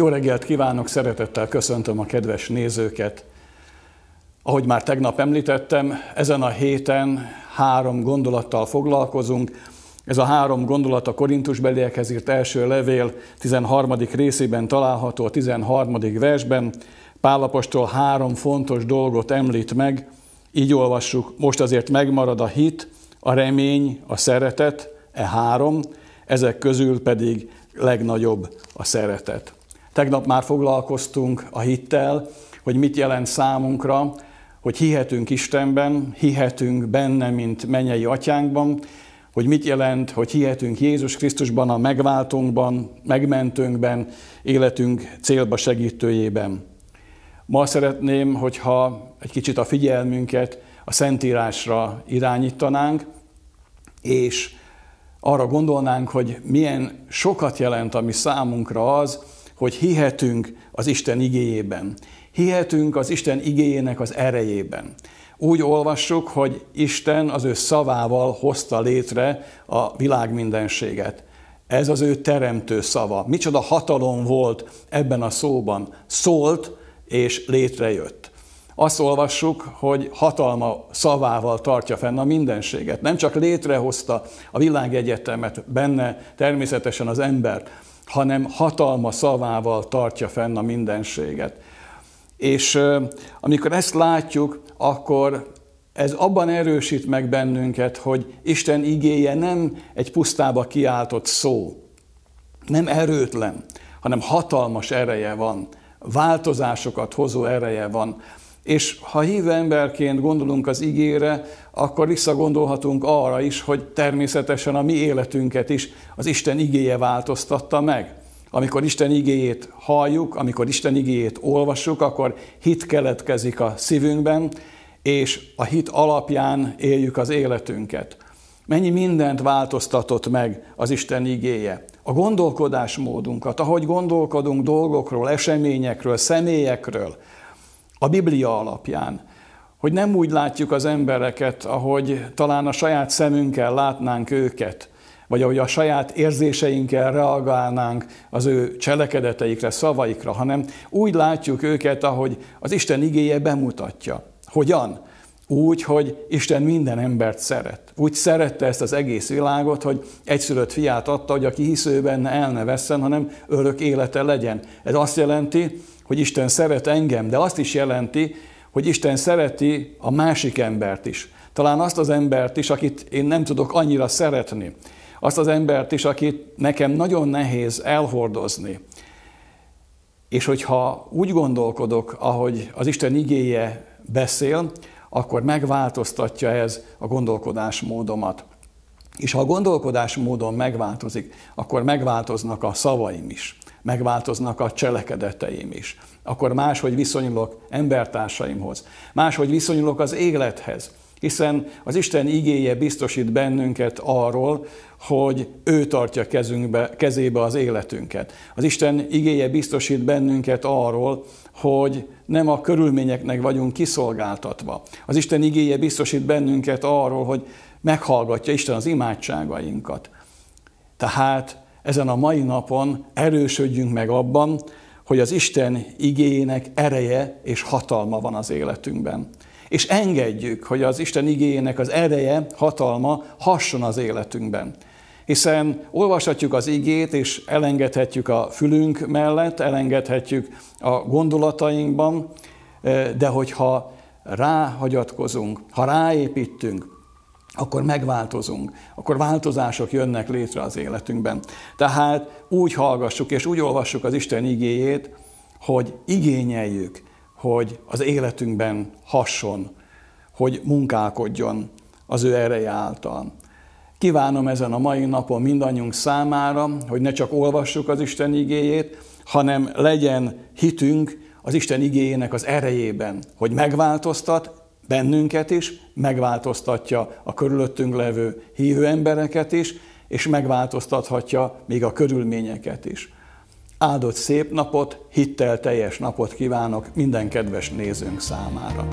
Jó reggelt kívánok, szeretettel köszöntöm a kedves nézőket. Ahogy már tegnap említettem, ezen a héten három gondolattal foglalkozunk. Ez a három gondolat a Korintusbeliekhez írt első levél 13. részében található a 13. versben. Pálapostól három fontos dolgot említ meg, így olvassuk, most azért megmarad a hit, a remény, a szeretet, e három, ezek közül pedig legnagyobb a szeretet. Tegnap már foglalkoztunk a hittel, hogy mit jelent számunkra, hogy hihetünk Istenben, hihetünk benne, mint mennyei atyánkban, hogy mit jelent, hogy hihetünk Jézus Krisztusban, a megváltónkban, megmentőnkben, életünk célba segítőjében. Ma szeretném, hogyha egy kicsit a figyelmünket a Szentírásra irányítanánk, és arra gondolnánk, hogy milyen sokat jelent a mi számunkra az, hogy hihetünk az Isten igéjében. Hihetünk az Isten igéjének az erejében. Úgy olvassuk, hogy Isten az ő szavával hozta létre a világ mindenséget. Ez az ő teremtő szava. Micsoda hatalom volt ebben a szóban. Szólt és létrejött. Azt olvassuk, hogy hatalma szavával tartja fenn a mindenséget. Nem csak létrehozta a világegyetemet, benne természetesen az embert, hanem hatalma szavával tartja fenn a mindenséget. És amikor ezt látjuk, akkor ez abban erősít meg bennünket, hogy Isten igéje nem egy pusztába kiáltott szó, nem erőtlen, hanem hatalmas ereje van, változásokat hozó ereje van. És ha hívő emberként gondolunk az igére, akkor visszagondolhatunk arra is, hogy természetesen a mi életünket is az Isten igéje változtatta meg. Amikor Isten igéjét halljuk, amikor Isten igéjét olvassuk, akkor hit keletkezik a szívünkben, és a hit alapján éljük az életünket. Mennyi mindent változtatott meg az Isten igéje. A gondolkodásmódunkat, ahogy gondolkodunk dolgokról, eseményekről, személyekről, a Biblia alapján. Hogy nem úgy látjuk az embereket, ahogy talán a saját szemünkkel látnánk őket, vagy ahogy a saját érzéseinkkel reagálnánk az ő cselekedeteikre, szavaikra, hanem úgy látjuk őket, ahogy az Isten igéje bemutatja. Hogyan? Úgy, hogy Isten minden embert szeret. Úgy szerette ezt az egész világot, hogy egyszülött fiát adta, hogy aki hisző benne el ne vesszen, hanem örök élete legyen. Ez azt jelenti, hogy Isten szeret engem, de azt is jelenti, hogy Isten szereti a másik embert is. Talán azt az embert is, akit én nem tudok annyira szeretni. Azt az embert is, akit nekem nagyon nehéz elhordozni. És hogyha úgy gondolkodok, ahogy az Isten igéje beszél, akkor megváltoztatja ez a gondolkodásmódomat. És ha a gondolkodásmódon megváltozik, akkor megváltoznak a szavaim is, megváltoznak a cselekedeteim is. Akkor máshogy viszonyulok embertársaimhoz, máshogy viszonyulok az élethez, hiszen az Isten igéje biztosít bennünket arról, hogy ő tartja kezünkbe, kezébe az életünket. Az Isten igéje biztosít bennünket arról, hogy nem a körülményeknek vagyunk kiszolgáltatva. Az Isten igéje biztosít bennünket arról, hogy meghallgatja Isten az imádságainkat. Tehát ezen a mai napon erősödjünk meg abban, hogy az Isten igének ereje és hatalma van az életünkben. És engedjük, hogy az Isten igének az ereje, hatalma hasson az életünkben hiszen olvashatjuk az igét, és elengedhetjük a fülünk mellett, elengedhetjük a gondolatainkban, eh, de hogyha ráhagyatkozunk, ha ráépítünk, akkor megváltozunk, akkor változások jönnek létre az életünkben. Tehát úgy hallgassuk és úgy olvassuk az Isten igéjét, hogy igényeljük, hogy az életünkben hasson, hogy munkálkodjon az ő ereje által. Kívánom ezen a mai napon mindannyiunk számára, hogy ne csak olvassuk az Isten igéjét, hanem legyen hitünk az Isten igéjének az erejében, hogy megváltoztat bennünket is, megváltoztatja a körülöttünk levő hívő embereket is, és megváltoztathatja még a körülményeket is. Áldott szép napot, hittel teljes napot kívánok minden kedves nézőnk számára.